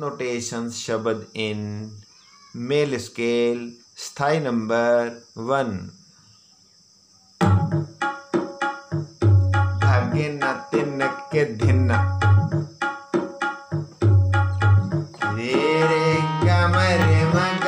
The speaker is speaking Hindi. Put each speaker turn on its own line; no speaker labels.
नोटेशन शब्द in मेल स्केल स्थायी नंबर वन धागे न तिन के धिन रे रे मग